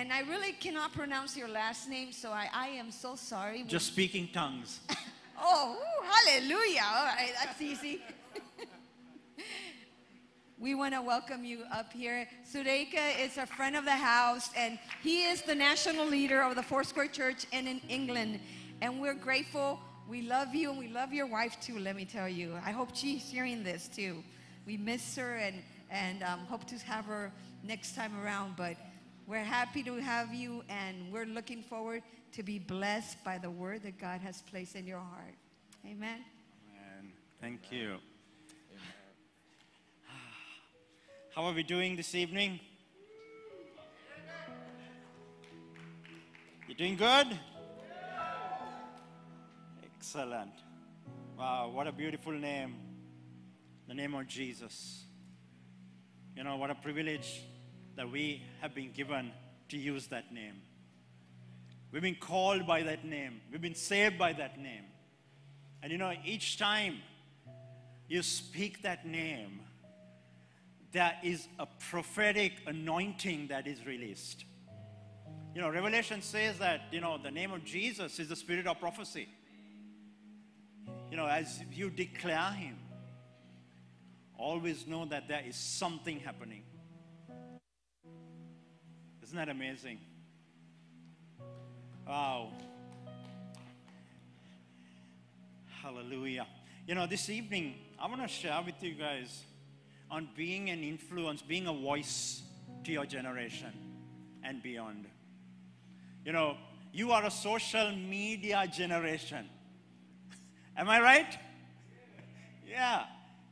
And I really cannot pronounce your last name, so I, I am so sorry. Just speaking tongues. Oh, ooh, hallelujah. All right, that's easy. we want to welcome you up here. Surekha is a friend of the house, and he is the national leader of the Foursquare Church in, in England. And we're grateful. We love you, and we love your wife too, let me tell you. I hope she's hearing this too. We miss her and, and um, hope to have her next time around. But we're happy to have you, and we're looking forward to be blessed by the word that God has placed in your heart. Amen. Amen. thank you. How are we doing this evening? You're doing good? Excellent. Wow, what a beautiful name. The name of Jesus. You know, what a privilege that we have been given to use that name. We've been called by that name. We've been saved by that name. And you know, each time you speak that name, there is a prophetic anointing that is released. You know, Revelation says that, you know, the name of Jesus is the spirit of prophecy. You know, as you declare him, always know that there is something happening. Isn't that amazing? Wow. Hallelujah. You know, this evening, I want to share with you guys on being an influence, being a voice to your generation and beyond. You know, you are a social media generation. Am I right? yeah,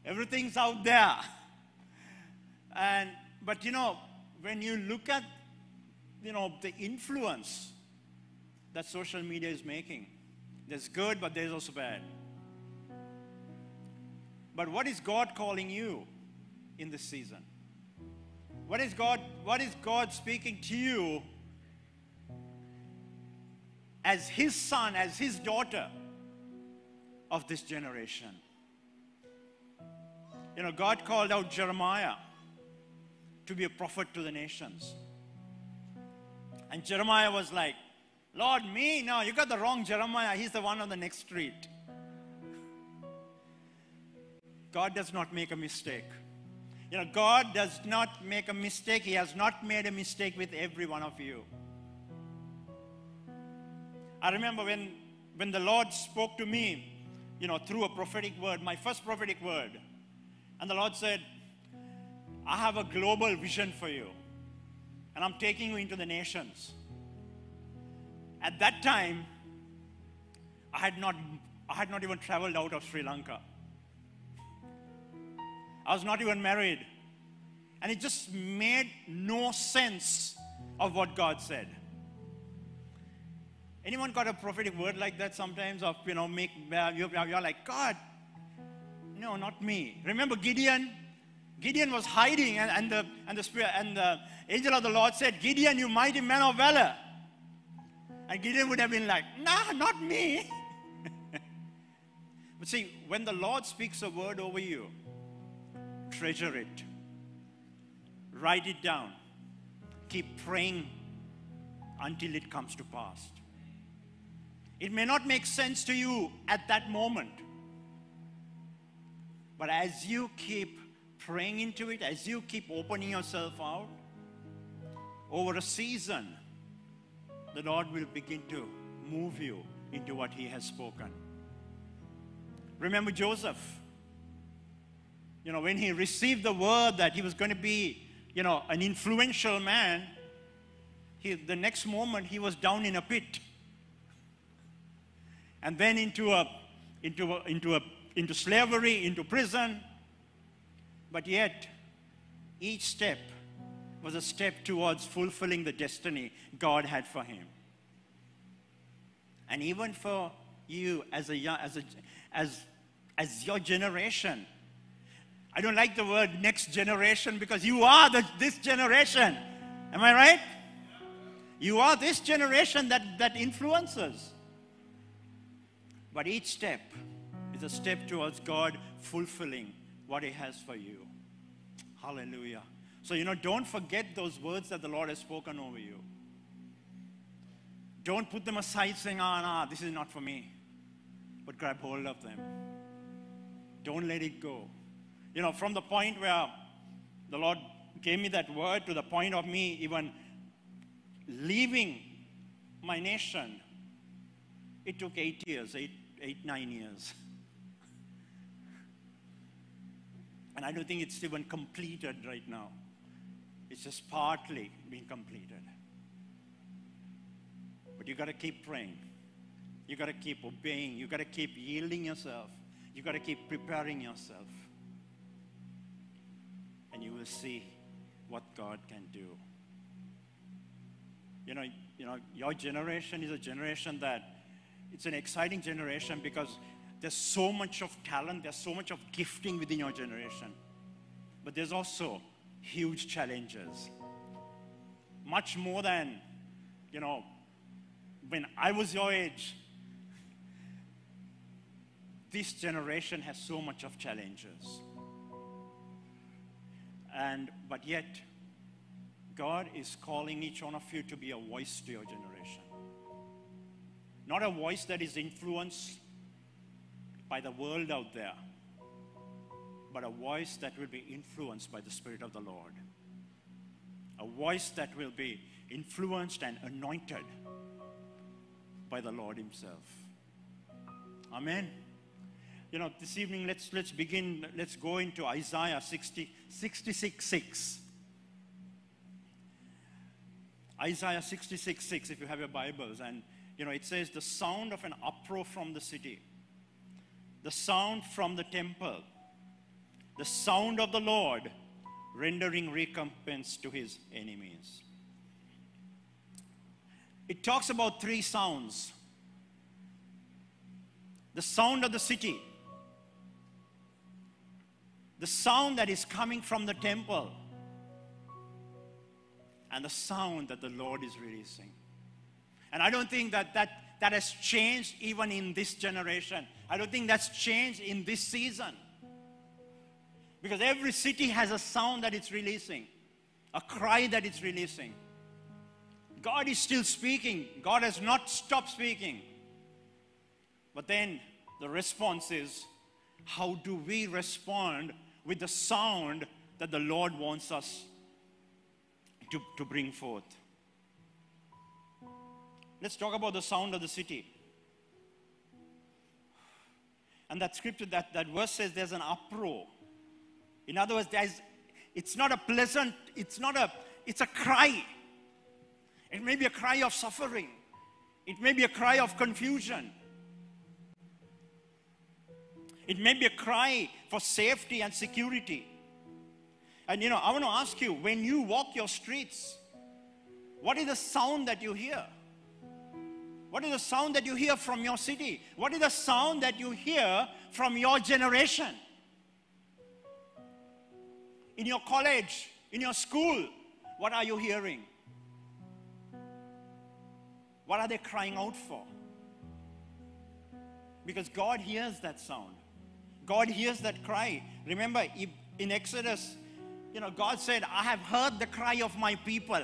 everything's out there. And but you know, when you look at you know the influence that social media is making, there's good, but there's also bad. But what is God calling you in this season? What is God, what is God speaking to you as his son, as his daughter of this generation? You know, God called out Jeremiah to be a prophet to the nations. And Jeremiah was like, Lord, me? No, you got the wrong Jeremiah. He's the one on the next street. God does not make a mistake. You know, God does not make a mistake. He has not made a mistake with every one of you. I remember when, when the Lord spoke to me, you know, through a prophetic word, my first prophetic word. And the Lord said, I have a global vision for you. And I'm taking you into the nations. At that time, I had not, I had not even traveled out of Sri Lanka. I was not even married. And it just made no sense of what God said. Anyone got a prophetic word like that sometimes of, you know, make, you're, you're like, God, no, not me. Remember Gideon? Gideon was hiding and, and, the, and, the spirit, and the angel of the Lord said, Gideon, you mighty man of valor. And Gideon would have been like, nah, not me. but see, when the Lord speaks a word over you, treasure it, write it down, keep praying until it comes to pass. It may not make sense to you at that moment, but as you keep praying into it, as you keep opening yourself out, over a season, the Lord will begin to move you into what He has spoken. Remember Joseph. You know, when he received the word that he was going to be, you know, an influential man, he, the next moment he was down in a pit. And then into a, into a, into a, into slavery, into prison. But yet, each step was a step towards fulfilling the destiny God had for him. And even for you as, a, as, a, as, as your generation, I don't like the word next generation because you are the, this generation. Am I right? You are this generation that, that influences. But each step is a step towards God fulfilling what He has for you. Hallelujah. So, you know, don't forget those words that the Lord has spoken over you. don't put them aside saying, ah, nah, this is not for me. But grab hold of them. Don't let it go. You know, from the point where the Lord gave me that word to the point of me even leaving my nation, it took eight years, eight, eight nine years. And I don't think it's even completed right now. It's just partly being completed. But you've got to keep praying. You've got to keep obeying. You've got to keep yielding yourself. You've got to keep preparing yourself. And you will see what God can do. You know, you know, your generation is a generation that it's an exciting generation because there's so much of talent, there's so much of gifting within your generation. But there's also huge challenges. Much more than, you know, when I was your age, this generation has so much of challenges. And but yet, God is calling each one of you to be a voice to your generation. Not a voice that is influenced by the world out there, but a voice that will be influenced by the Spirit of the Lord. A voice that will be influenced and anointed by the Lord Himself. Amen. You know, this evening, let's, let's begin, let's go into Isaiah 60, 66 6. Isaiah 66 6, if you have your Bibles. And, you know, it says, The sound of an uproar from the city, the sound from the temple, the sound of the Lord rendering recompense to his enemies. It talks about three sounds the sound of the city, the sound that is coming from the temple, and the sound that the Lord is releasing. And I don't think that that, that has changed even in this generation. I don't think that's changed in this season. Because every city has a sound that it's releasing, a cry that it's releasing. God is still speaking, God has not stopped speaking. But then the response is how do we respond with the sound that the Lord wants us to, to bring forth? Let's talk about the sound of the city. And that scripture, that, that verse says there's an uproar. In other words, there's, it's not a pleasant, it's not a, it's a cry. It may be a cry of suffering. It may be a cry of confusion. It may be a cry for safety and security. And you know, I want to ask you when you walk your streets, what is the sound that you hear? What is the sound that you hear from your city? What is the sound that you hear from your generation? In your college, in your school, what are you hearing? What are they crying out for? Because God hears that sound. God hears that cry. Remember, in Exodus, you know, God said, I have heard the cry of my people.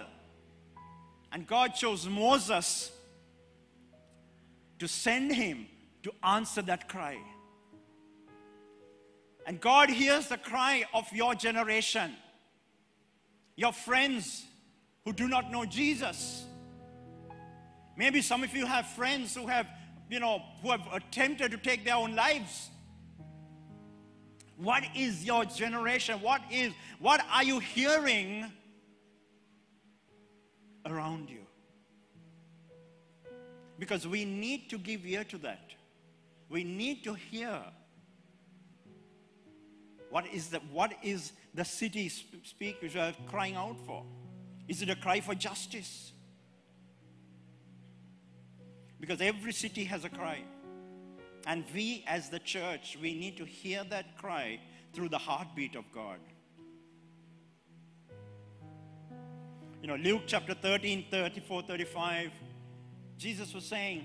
And God chose Moses to send him to answer that cry. And God hears the cry of your generation, your friends who do not know Jesus. Maybe some of you have friends who have, you know, who have attempted to take their own lives. What is your generation? What is what are you hearing around you? Because we need to give ear to that. We need to hear what is the, what is the city speakers are crying out for? Is it a cry for justice? Because every city has a cry. And we, as the church, we need to hear that cry through the heartbeat of God. You know, Luke chapter 13, 34, 35, Jesus was saying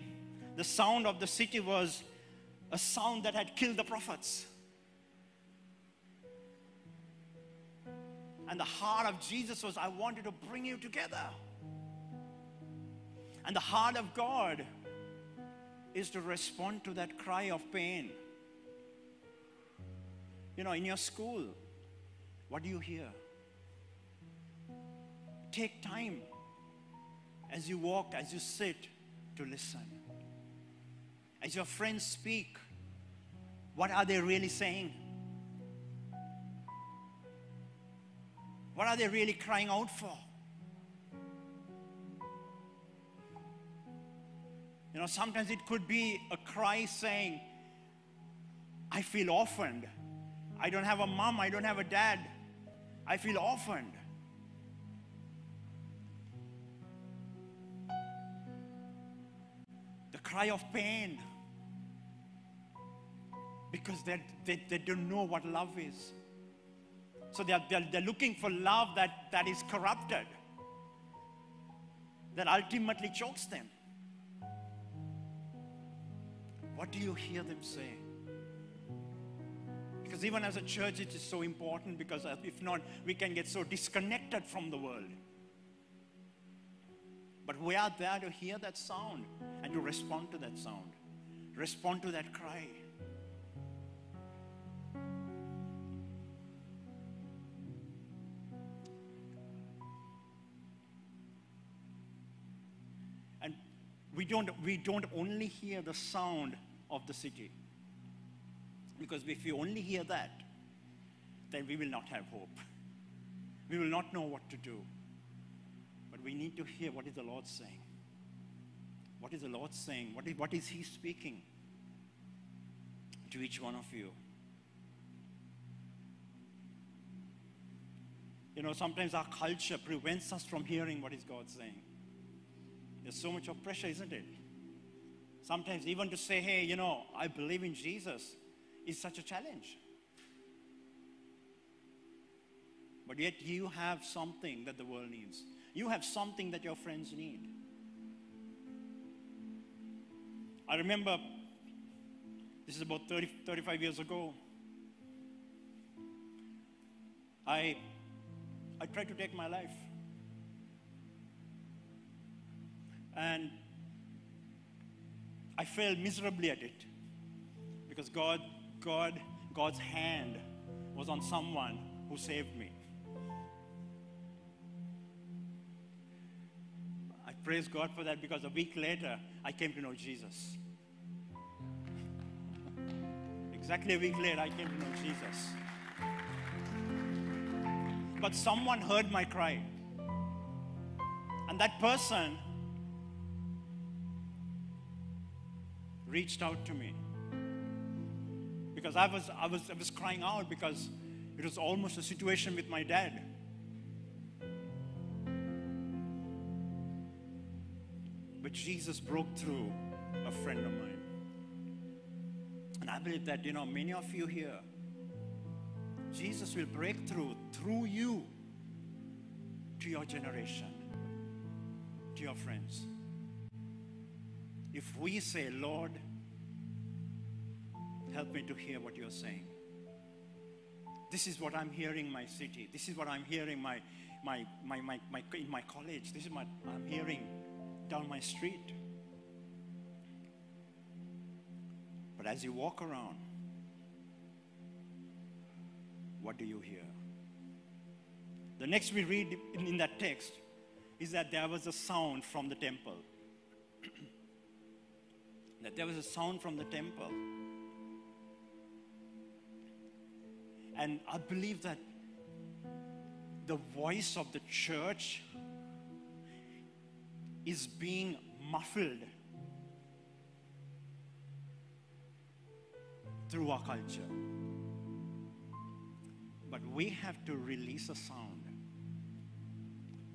the sound of the city was a sound that had killed the prophets. And the heart of Jesus was, I wanted to bring you together. And the heart of God is to respond to that cry of pain. You know, in your school, what do you hear? Take time as you walk, as you sit, to listen. As your friends speak, what are they really saying? What are they really crying out for? You know, sometimes it could be a cry saying, I feel orphaned. I don't have a mom, I don't have a dad. I feel orphaned. Cry of pain. Because they, they, they don't know what love is. So they're, they're, they're looking for love that, that is corrupted, that ultimately chokes them. What do you hear them say? Because even as a church, it is so important because if not, we can get so disconnected from the world. But we are there to hear that sound and to respond to that sound, respond to that cry. And we don't, we don't only hear the sound of the city. Because if we only hear that, then we will not have hope. We will not know what to do. We need to hear what is the Lord saying. What is the Lord saying? What is, what is He speaking to each one of you? You know, sometimes our culture prevents us from hearing what is God saying. There's so much of pressure, isn't it? Sometimes even to say, hey, you know, I believe in Jesus is such a challenge. But yet you have something that the world needs. You have something that your friends need. I remember, this is about 30, 35 years ago, I, I tried to take my life. And I failed miserably at it because God, God, God's hand was on someone who saved me. Praise God for that because a week later I came to know Jesus. Exactly a week later I came to know Jesus. But someone heard my cry. And that person reached out to me because I was, I, was, I was crying out because it was almost a situation with my dad. But Jesus broke through a friend of mine. And I believe that, you know, many of you here, Jesus will break through through you to your generation, to your friends. If we say, Lord, help me to hear what you're saying. This is what I'm hearing in my city. This is what I'm hearing my, my, my, my, my, in my college. This is what I'm hearing down my street. But as you walk around, what do you hear? The next we read in, that text is that there was a sound from the temple. that there was a sound from the temple. And I believe that the voice of the church is being muffled through our culture. But we have to release a sound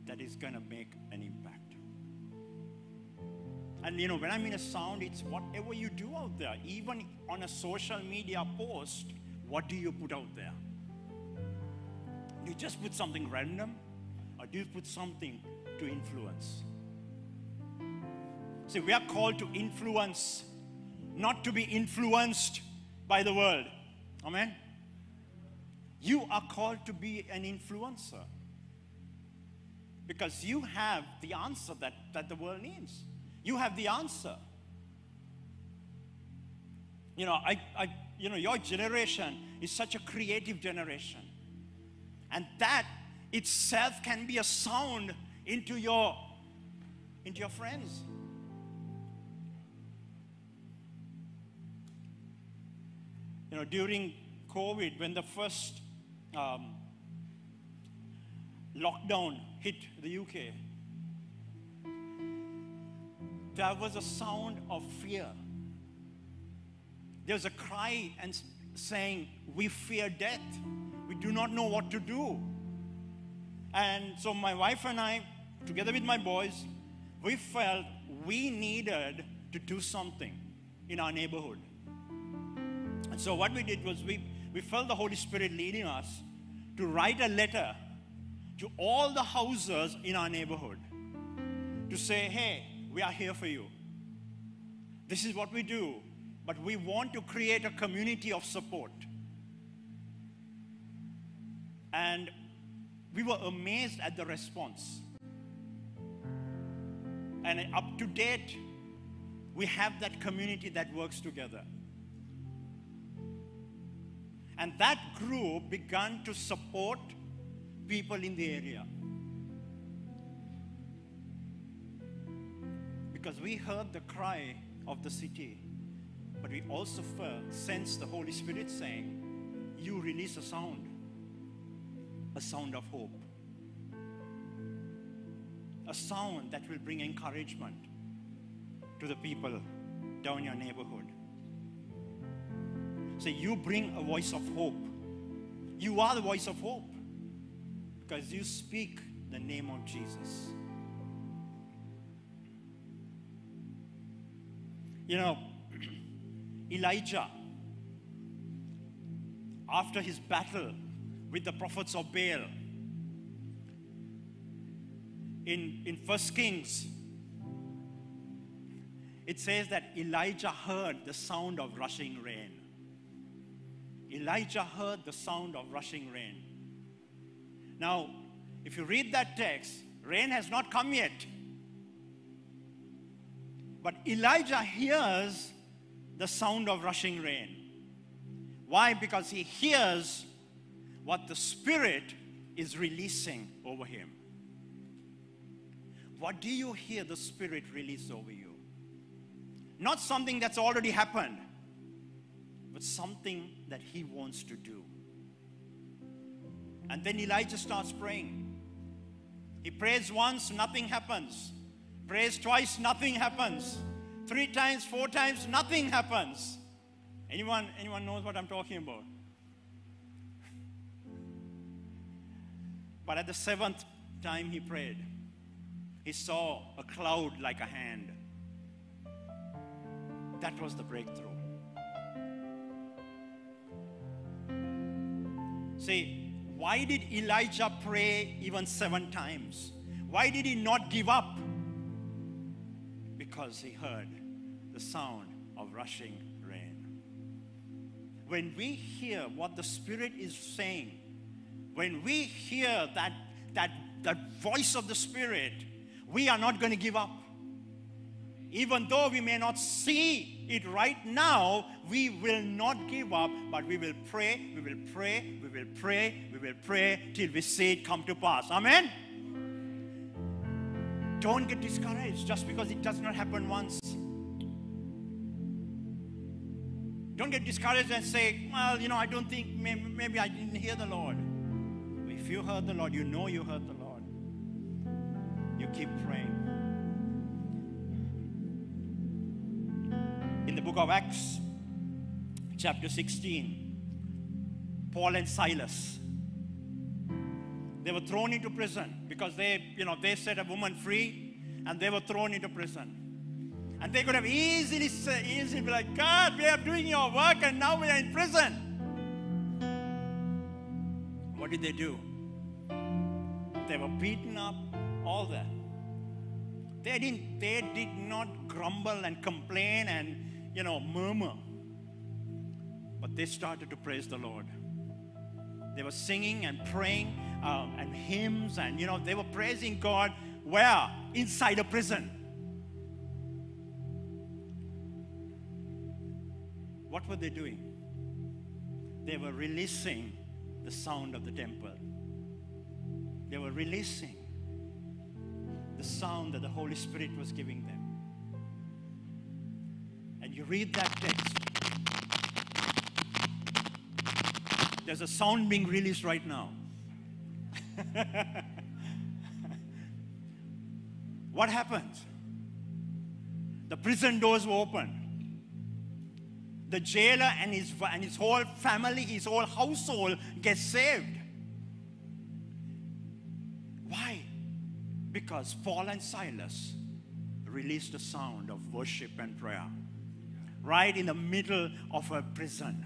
that is going to make an impact. And you know, when I mean a sound, it's whatever you do out there. Even on a social media post, what do you put out there? You just put something random? Or do you put something to influence? See, we are called to influence, not to be influenced by the world. Amen? You are called to be an influencer because you have the answer that, that the world needs. You have the answer. You know, I, I, you know, your generation is such a creative generation. And that itself can be a sound into your, into your friends. You know, during COVID, when the first um, lockdown hit the UK, there was a sound of fear. There was a cry and saying, We fear death. We do not know what to do. And so my wife and I, together with my boys, we felt we needed to do something in our neighborhood. And so what we did was we, we felt the Holy Spirit leading us to write a letter to all the houses in our neighborhood to say, hey, we are here for you. This is what we do, but we want to create a community of support. And we were amazed at the response. And up to date, we have that community that works together. And that group began to support people in the area. Because we heard the cry of the city, but we also felt, sensed the Holy Spirit saying, You release a sound, a sound of hope, a sound that will bring encouragement to the people down your neighborhood. Say, You bring a voice of hope. You are the voice of hope because you speak the name of Jesus. You know, Elijah, after his battle with the prophets of Baal, in, in First Kings, it says that Elijah heard the sound of rushing rain. Elijah heard the sound of rushing rain. Now, if you read that text, rain has not come yet. But Elijah hears the sound of rushing rain. Why? Because he hears what the Spirit is releasing over him. What do you hear the Spirit release over you? Not something that's already happened, but something that he wants to do. And then Elijah starts praying. He prays once, nothing happens. Prays twice, nothing happens. Three times, four times, nothing happens. Anyone, anyone knows what I'm talking about? But at the seventh time he prayed, he saw a cloud like a hand. That was the breakthrough. See, why did Elijah pray even seven times? Why did he not give up? Because he heard the sound of rushing rain. When we hear what the Spirit is saying, when we hear that, that, that voice of the Spirit, we are not going to give up. Even though we may not see it right now, we will not give up, but we will pray, we will pray, we will pray, we will pray till we see it come to pass. Amen? Don't get discouraged just because it does not happen once. Don't get discouraged and say, Well, you know, I don't think maybe, I didn't hear the Lord. If you heard the Lord, you know you heard the Lord. You keep praying. Book of Acts, chapter 16, Paul and Silas, they were thrown into prison because they, you know, they set a woman free and they were thrown into prison. And they could have easily, easily be like, God, we are doing your work and now we are in prison. What did they do? They were beaten up, all that. They didn't, they did not grumble and complain and, you know, murmur. But they started to praise the Lord. They were singing and praying um, and hymns, and you know, they were praising God where? Inside a prison. What were they doing? They were releasing the sound of the temple. They were releasing the sound that the Holy Spirit was giving them. And you read that text, there's a sound being released right now. what happens? The prison doors were open. The jailer and his, and his whole family, his whole household gets saved. Why? Because Paul and Silas released a sound of worship and prayer right in the middle of a prison.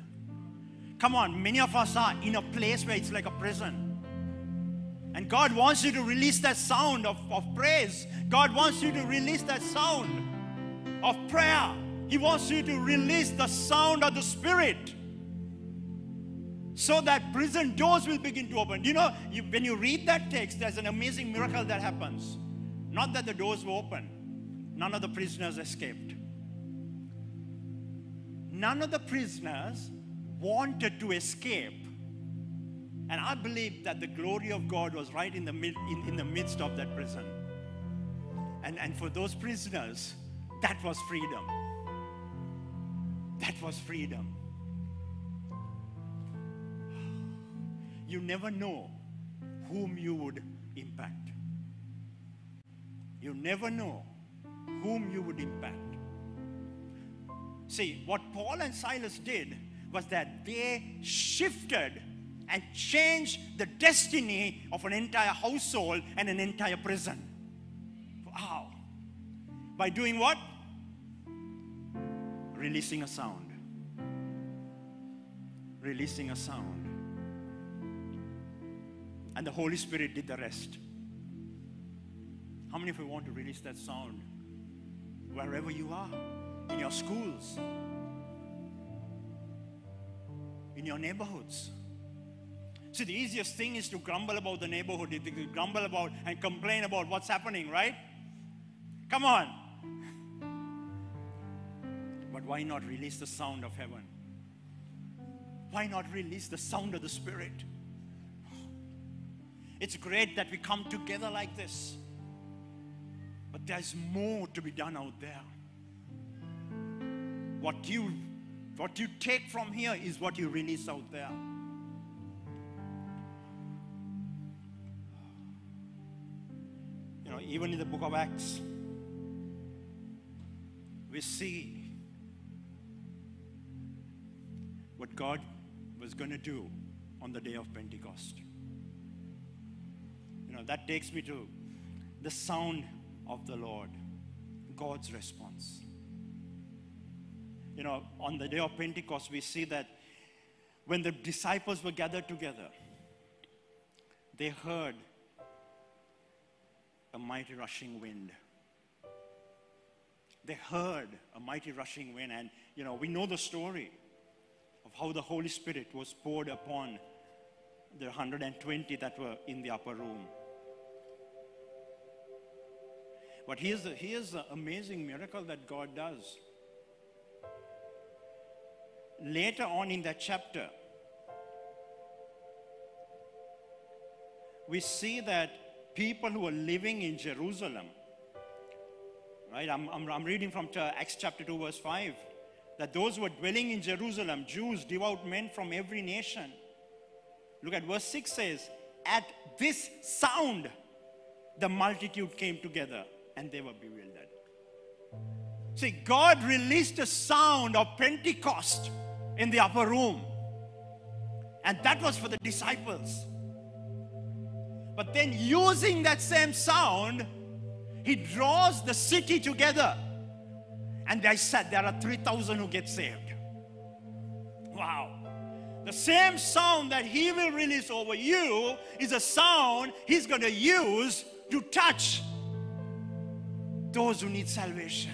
Come on, many of us are in a place where it's like a prison. And God wants you to release that sound of, of praise. God wants you to release that sound of prayer. He wants you to release the sound of the Spirit so that prison doors will begin to open. You know, you, when you read that text, there's an amazing miracle that happens. Not that the doors were open, none of the prisoners escaped. None of the prisoners wanted to escape. And I believe that the glory of God was right in the, mid, in, in the midst of that prison. And, and for those prisoners, that was freedom. That was freedom. You never know whom you would impact. You never know whom you would impact. See, what Paul and Silas did was that they shifted and changed the destiny of an entire household and an entire prison. Wow. By doing what? Releasing a sound. Releasing a sound. And the Holy Spirit did the rest. How many of you want to release that sound wherever you are? In your schools, in your neighborhoods. See, the easiest thing is to grumble about the neighborhood, to grumble about and complain about what's happening, right? Come on. But why not release the sound of heaven? Why not release the sound of the Spirit? It's great that we come together like this, but there's more to be done out there. What you, what you take from here is what you release out there. You know, even in the book of Acts, we see what God was going to do on the day of Pentecost. You know, that takes me to the sound of the Lord, God's response. You know, on the day of Pentecost, we see that when the disciples were gathered together, they heard a mighty rushing wind. They heard a mighty rushing wind, and you know, we know the story of how the Holy Spirit was poured upon the 120 that were in the upper room. But here's the, here's the amazing miracle that God does. Later on in that chapter, we see that people who are living in Jerusalem, right? I'm, I'm, I'm reading from Acts chapter 2, verse 5, that those who were dwelling in Jerusalem, Jews, devout men from every nation, look at verse 6 says, At this sound, the multitude came together and they were bewildered. See, God released a sound of Pentecost in the upper room, and that was for the disciples. But then, using that same sound, he draws the city together. And I said, there are 3,000 who get saved. Wow. The same sound that he will release over you is a sound he's going to use to touch those who need salvation.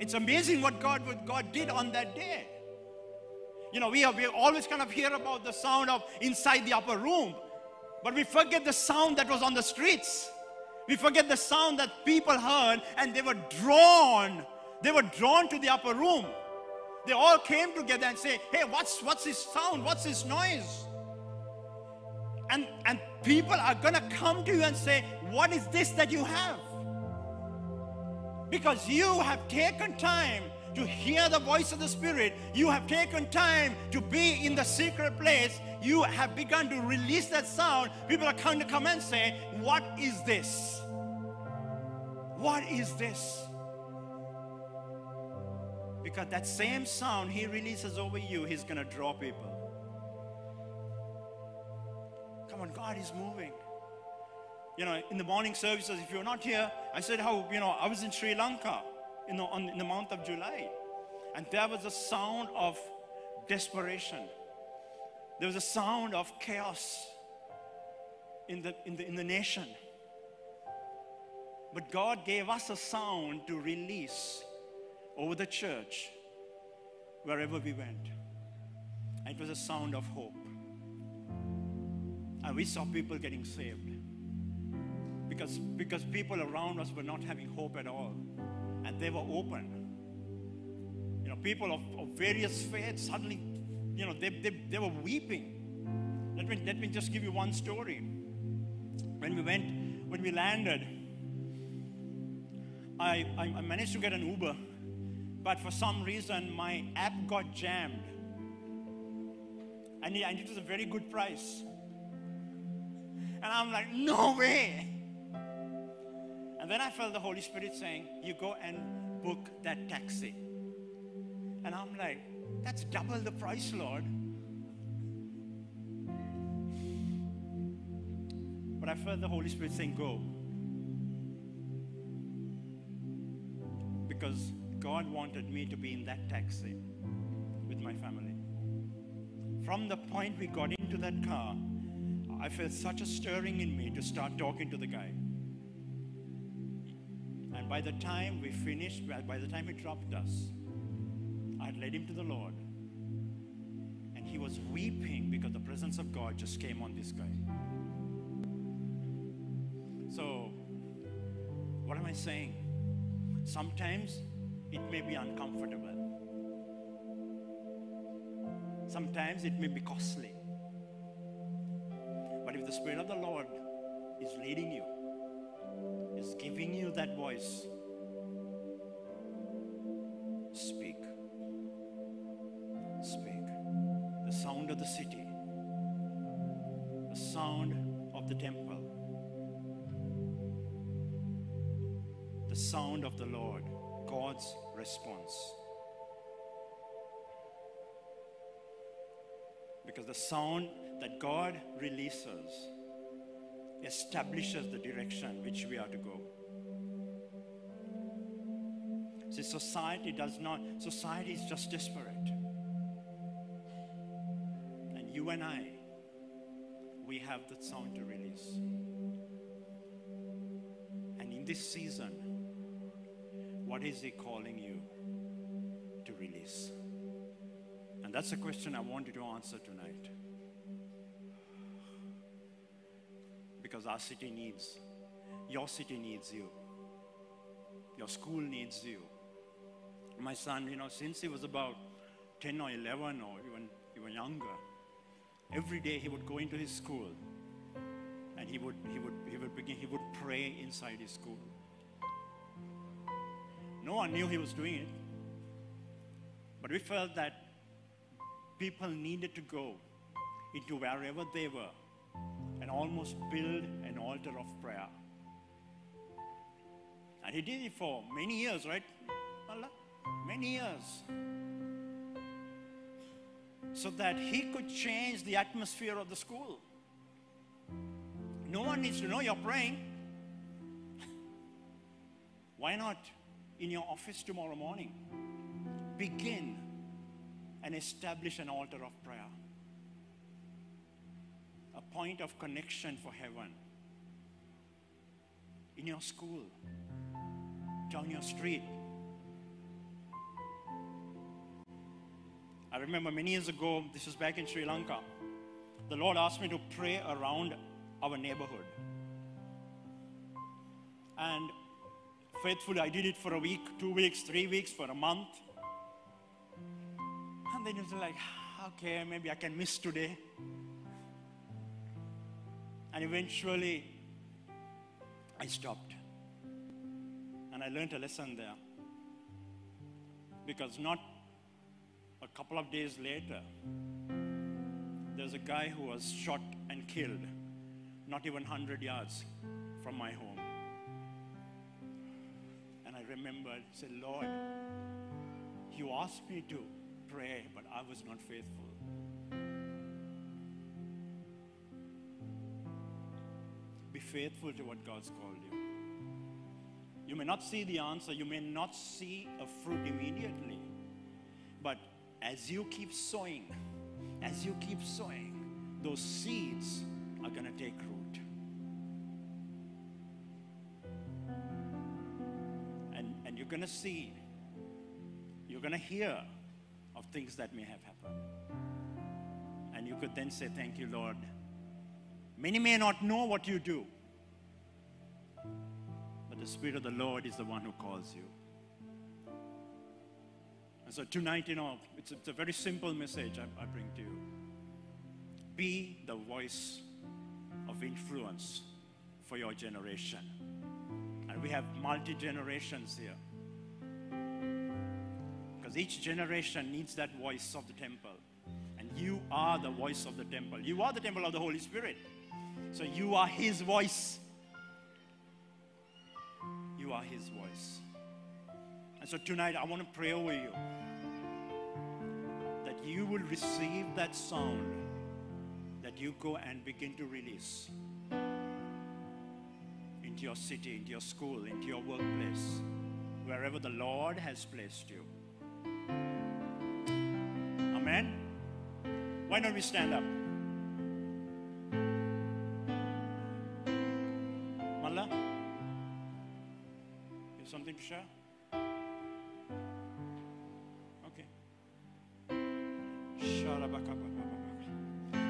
It's amazing what God, what God did on that day. You know, we, have, we always kind of hear about the sound of inside the upper room, but we forget the sound that was on the streets. We forget the sound that people heard and they were drawn. They were drawn to the upper room. They all came together and say, hey, what's, what's this sound? What's this noise? And, and people are going to come to you and say, what is this that you have? Because you have taken time to hear the voice of the Spirit. You have taken time to be in the secret place. You have begun to release that sound. People are coming to come and say, What is this? What is this? Because that same sound He releases over you, He's going to draw people. Come on, God is moving. You know, in the morning services, if you're not here, I said how, you know, I was in Sri Lanka in the, on, in the month of July. And there was a sound of desperation. There was a sound of chaos in the, in the, in the nation. But God gave us a sound to release over the church wherever we went. And it was a sound of hope. And we saw people getting saved because, because people around us were not having hope at all. And they were open. You know, people of, of various faiths suddenly, you know, they, they, they were weeping. Let me, let me just give you one story. When we went, when we landed, I, I, managed to get an Uber, but for some reason my app got jammed. And and it was a very good price. And I'm like, no way. And then I felt the Holy Spirit saying, You go and book that taxi. And I'm like, That's double the price, Lord. But I felt the Holy Spirit saying, Go. Because God wanted me to be in that taxi with my family. From the point we got into that car, I felt such a stirring in me to start talking to the guy. By the time we finished, by the time he dropped us, I led him to the Lord. And he was weeping because the presence of God just came on this guy. So, what am I saying? Sometimes it may be uncomfortable. Sometimes it may be costly. But if the Spirit of the Lord is leading you, is giving you that voice, speak. Speak. The sound of the city, the sound of the temple, the sound of the Lord, God's response. Because the sound that God releases establishes the direction which we are to go. See, society does not, society is just desperate. And you and I, we have that sound to release. And in this season, what is He calling you to release? And that's a question I want you to answer tonight. Because our city needs, your city needs you. Your school needs you. My son, you know, since he was about 10 or 11 or even, even younger, every day he would go into his school and he would, he would, he would begin, he would pray inside his school. No one knew he was doing it. But we felt that people needed to go into wherever they were and almost build an altar of prayer. And he did it for many years, right? Many years. So that he could change the atmosphere of the school. No one needs to know you're praying. Why not in your office tomorrow morning? Begin and establish an altar of prayer point of connection for heaven. In your school, down your street. I remember many years ago, this was back in Sri Lanka, the Lord asked me to pray around our neighborhood. And faithfully, I did it for a week, two weeks, three weeks, for a month. And then it was like, ah, okay, maybe I can miss today. And eventually, I stopped. And I learned a lesson there. Because not a couple of days later, there's a guy who was shot and killed, not even 100 yards from my home. And I remembered, said, Lord, you asked me to pray, but I was not faithful. Faithful to what God's called you. You may not see the answer, you may not see a fruit immediately, but as you keep sowing, as you keep sowing, those seeds are going to take root. And, and you're going to see, you're going to hear of things that may have happened. And you could then say, Thank you, Lord. Many may not know what you do, Spirit of the Lord is the one who calls you. And so tonight, you know, it's, it's a very simple message I, I bring to you. Be the voice of influence for your generation. And we have multi generations here. Because each generation needs that voice of the temple. And you are the voice of the temple. You are the temple of the Holy Spirit. So you are His voice. Are His voice. And so tonight I want to pray over you that you will receive that sound that you go and begin to release into your city, into your school, into your workplace, wherever the Lord has placed you. Amen. Why don't we stand up?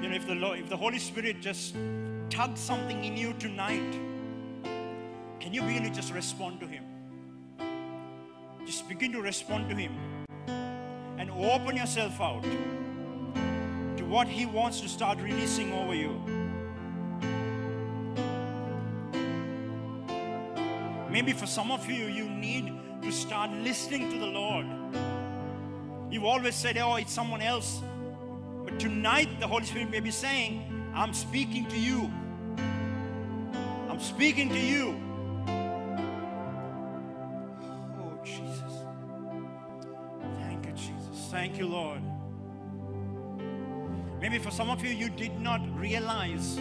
You know, if the Lord, if the Holy Spirit just tugs something in you tonight, can you begin to just respond to Him? Just begin to respond to Him and open yourself out to what He wants to start releasing over you. Maybe for some of you, you need to start listening to the Lord. You've always said, oh, it's someone else. Tonight, the Holy Spirit may be saying, I'm speaking to you. I'm speaking to you. Oh, Jesus. Thank you, Jesus. Thank you, Lord. Maybe for some of you, you did not realize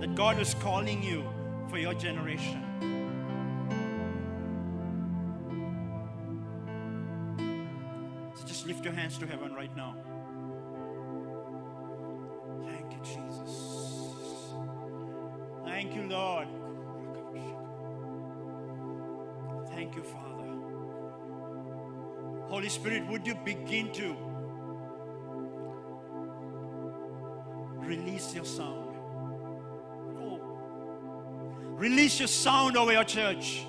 that God was calling you for your generation. So just lift your hands to heaven right now. Spirit, would you begin to release your sound? Oh. Release your sound over your church.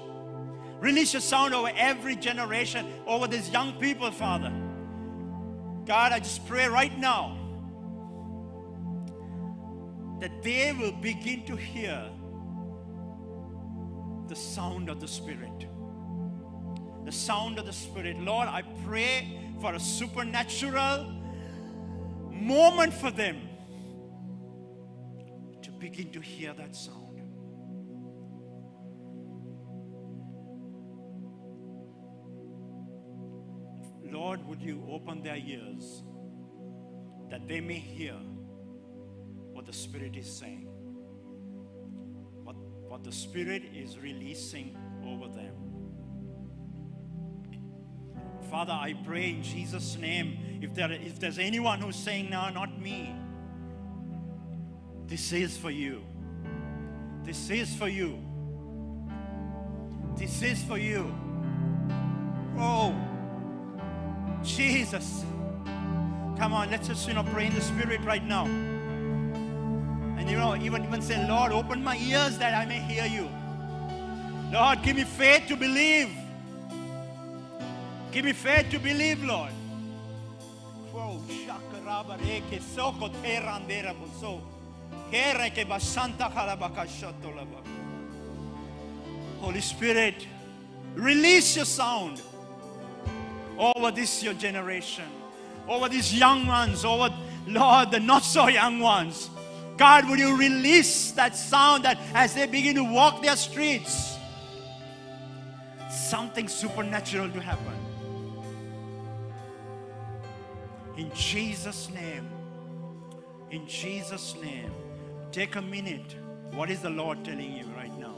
Release your sound over every generation, over these young people, Father. God, I just pray right now that they will begin to hear the sound of the Spirit. The sound of the Spirit. Lord, I pray for a supernatural moment for them to begin to hear that sound. Lord, would you open their ears that they may hear what the Spirit is saying, what, what the Spirit is releasing over them. Father, I pray in Jesus' name, if, there, if there's anyone who's saying, No, not me, this is for you. This is for you. This is for you. Oh, Jesus. Come on, let's just, you know, pray in the Spirit right now. And, you know, even, even say, Lord, open my ears that I may hear you. Lord, give me faith to believe. Give me faith to believe, Lord. Holy Spirit, release your sound over this your generation, over these young ones, over Lord, the not so young ones. God, would you release that sound that as they begin to walk their streets, something supernatural to happen. In Jesus' name, in Jesus' name, take a minute. What is the Lord telling you right now?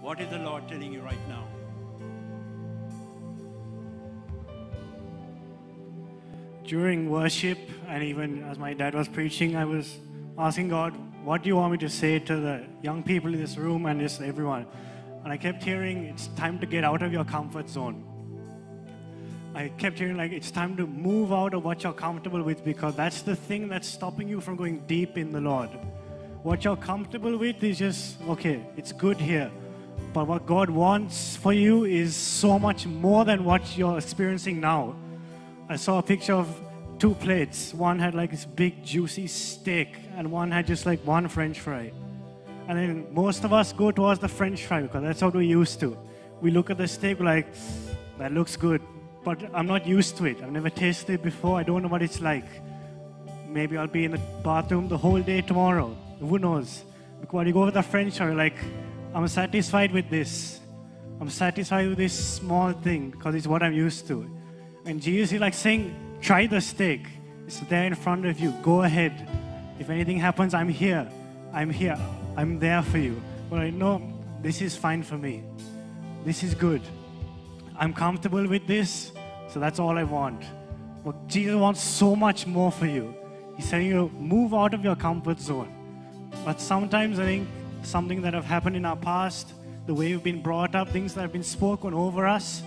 What is the Lord telling you right now? during worship and even as my dad was preaching, I was asking God, what do you want me to say to the young people in this room and just everyone? And I kept hearing, it's time to get out of your comfort zone. I kept hearing, like, it's time to move out of what you're comfortable with because that's the thing that's stopping you from going deep in the Lord. What you're comfortable with is just, okay, it's good here. But what God wants for you is so much more than what you're experiencing now. I saw a picture of two plates. One had like this big juicy steak, and one had just like one French fry. And then most of us go towards the French fry because that's what we're used to. We look at the steak like, that looks good, but I'm not used to it. I've never tasted it before. I don't know what it's like. Maybe I'll be in the bathroom the whole day tomorrow. Who knows? Because you go with the French fry, you're like, I'm satisfied with this. I'm satisfied with this small thing because it's what I'm used to. And Jesus is like saying, try the steak. It's there in front of you. Go ahead. If anything happens, I'm here. I'm here. I'm there for you. But I know this is fine for me. This is good. I'm comfortable with this, so that's all I want. But Jesus wants so much more for you. He's saying you move out of your comfort zone. But sometimes I think something that have happened in our past, the way we've been brought up, things that have been spoken over us,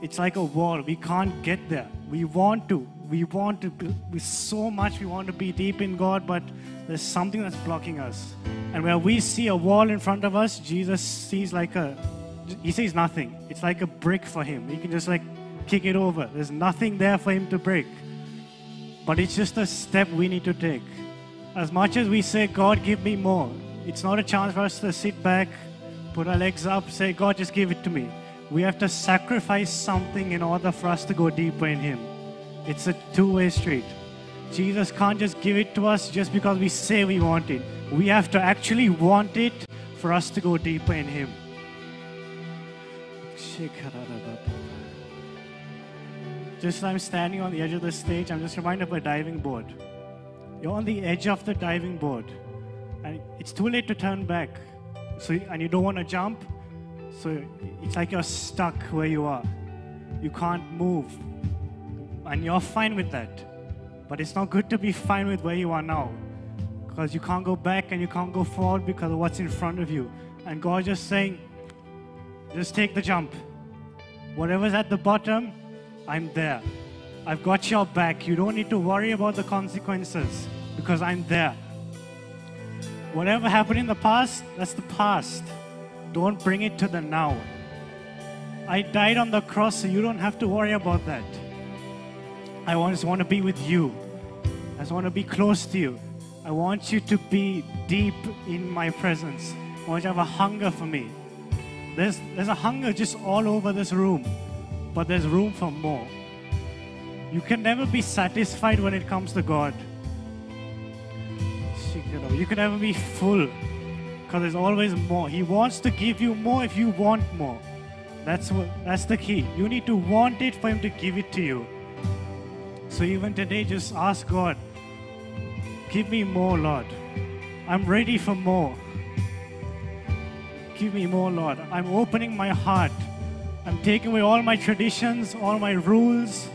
it's like a wall. We can't get there. We want to. We want to be, we so much. We want to be deep in God, but there's something that's blocking us. And where we see a wall in front of us, Jesus sees like a. He sees nothing. It's like a brick for him. He can just like kick it over. There's nothing there for him to break. But it's just a step we need to take. As much as we say, God, give me more, it's not a chance for us to sit back, put our legs up, say, God, just give it to me. We have to sacrifice something in order for us to go deeper in Him. It's a two way street. Jesus can't just give it to us just because we say we want it. We have to actually want it for us to go deeper in Him. Just as I'm standing on the edge of the stage, I'm just reminded of a diving board. You're on the edge of the diving board, and it's too late to turn back. So, and you don't want to jump, so it's like you're stuck where you are. You can't move. And you're fine with that. But it's not good to be fine with where you are now. Because you can't go back and you can't go forward because of what's in front of you. And God's just saying, just take the jump. Whatever's at the bottom, I'm there. I've got your back. You don't need to worry about the consequences because I'm there. Whatever happened in the past, that's the past. Don't bring it to the now. I died on the cross, so you don't have to worry about that. I just want to be with you. I just want to be close to you. I want you to be deep in my presence. I want you to have a hunger for me. There's, there's a hunger just all over this room, but there's room for more. You can never be satisfied when it comes to God. You can never be full because there's always more. He wants to give you more if you want more. That's what that's the key. You need to want it for him to give it to you. So even today just ask God, give me more, Lord. I'm ready for more. Give me more, Lord. I'm opening my heart. I'm taking away all my traditions, all my rules,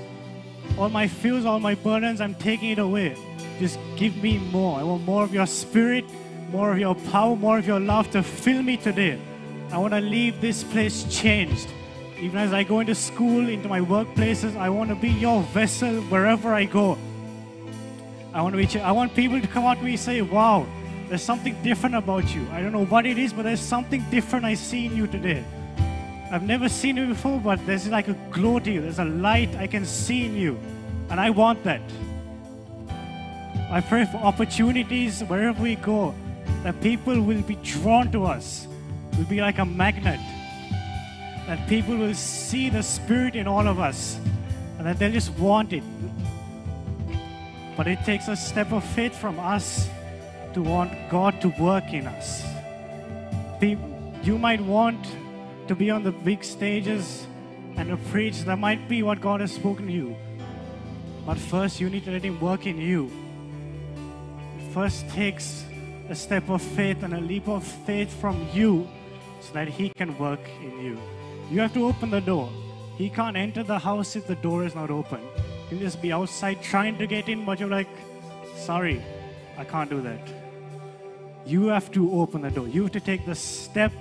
all my fears, all my burdens. I'm taking it away. Just give me more. I want more of your spirit more of your power, more of your love to fill me today. I want to leave this place changed. Even as I go into school, into my workplaces, I want to be your vessel wherever I go. I want to be. I want people to come out to me and say, "Wow, there's something different about you. I don't know what it is, but there's something different I see in you today. I've never seen you before, but there's like a glow to you. There's a light I can see in you. And I want that. I pray for opportunities wherever we go, that people will be drawn to us, will be like a magnet, that people will see the Spirit in all of us, and that they'll just want it. But it takes a step of faith from us to want God to work in us. You might want to be on the big stages and to preach. That might be what God has spoken to you. But first, you need to let Him work in you. It first takes a step of faith and a leap of faith from you so that He can work in you. You have to open the door. He can't enter the house if the door is not open. He'll just be outside trying to get in, but you're like, sorry, I can't do that. You have to open the door. You have to take the step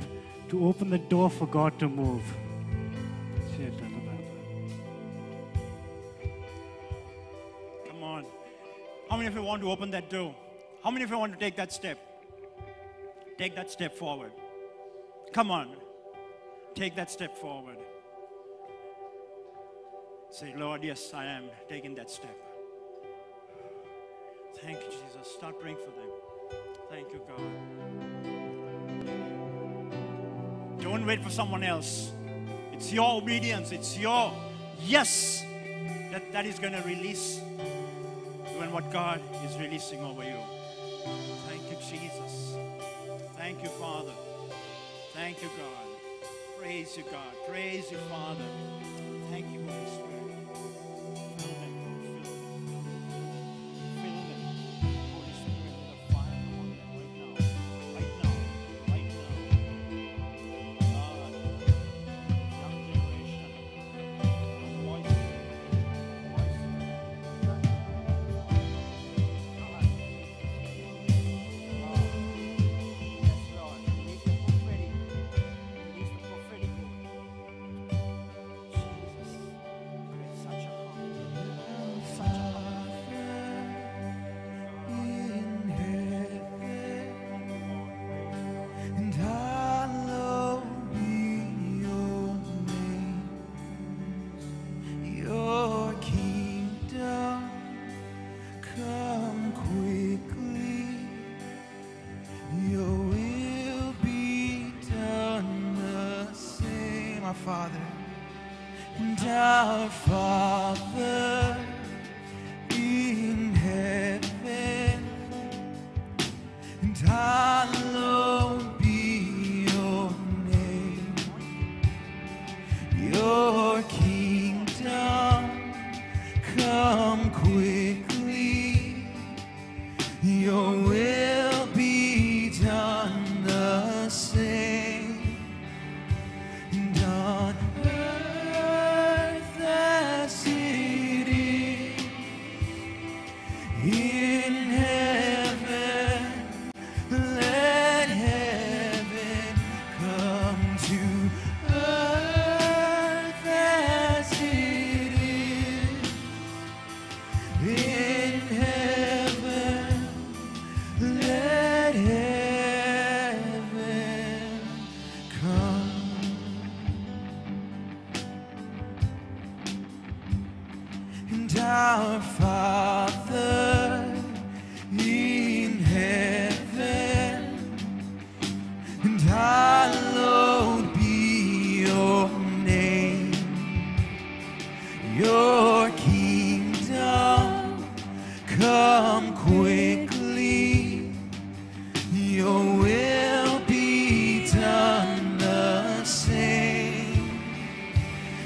to open the door for God to move. Come on. How many of you want to open that door? How many of you want to take that step? Take that step forward. Come on. Take that step forward. Say, Lord, yes, I am taking that step. Thank you, Jesus. Start praying for them. Thank you, God. Don't wait for someone else. It's your obedience, it's your yes that, that is going to release And what God is releasing over you. Thank you, Jesus. Thank you, Father. Thank you, God. Praise you, God. Praise you, Father. Thank you, Holy Spirit. Father, and our Father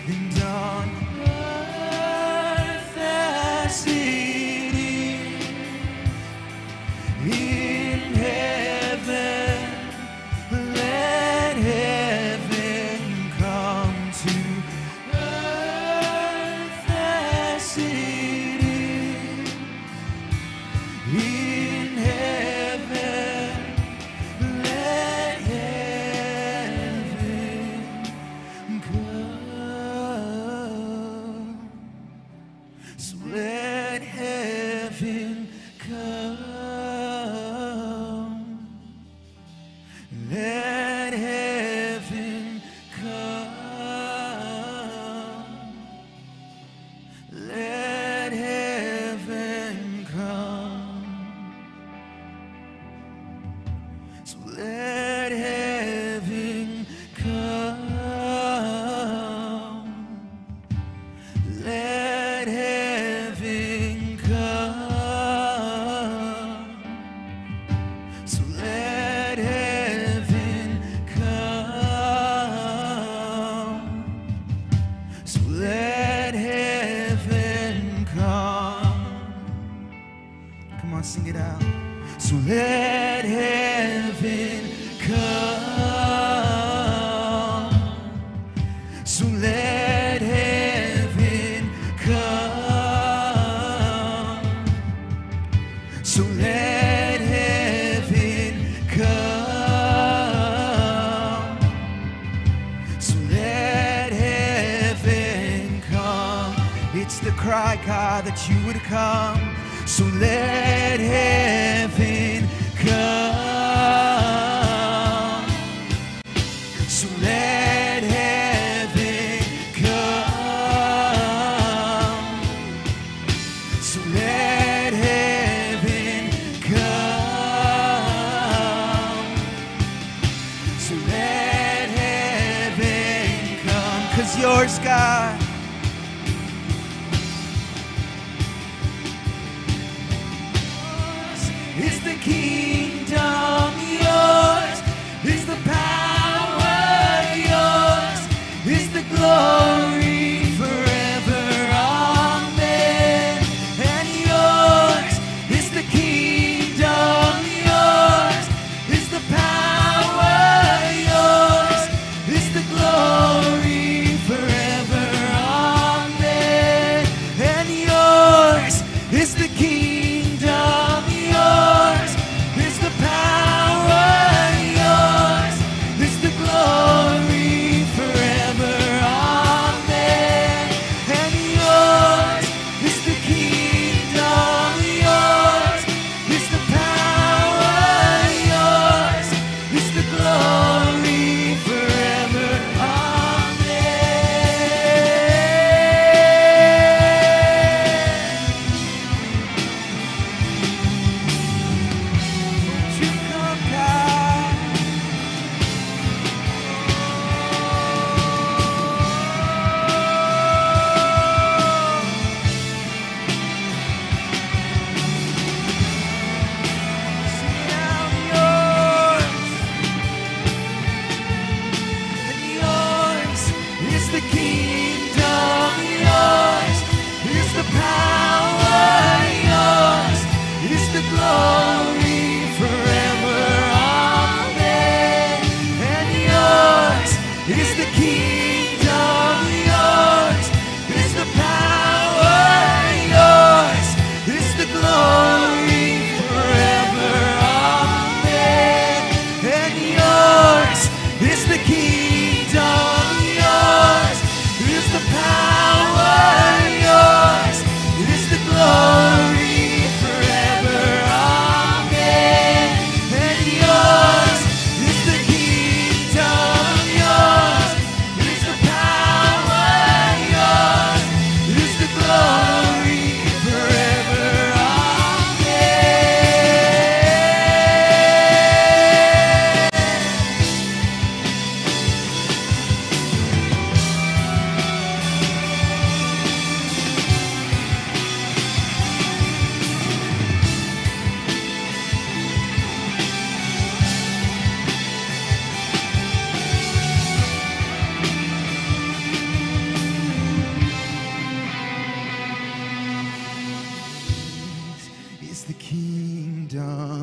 and on God, God, that you would come. So let heaven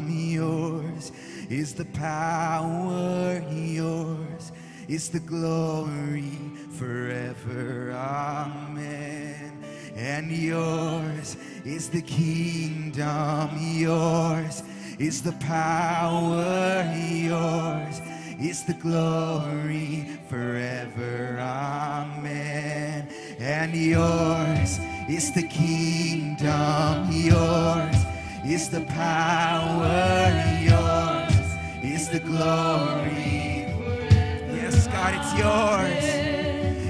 yours? Is the power yours? Is the glory forever? Amen. And yours is the kingdom yours? Is the power yours? Is the glory forever? Amen. And yours is the kingdom yours? Is the power yours? Is the glory? Yes, God, it's yours.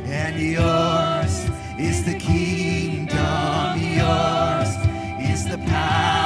And yours is the kingdom. Yours is the power.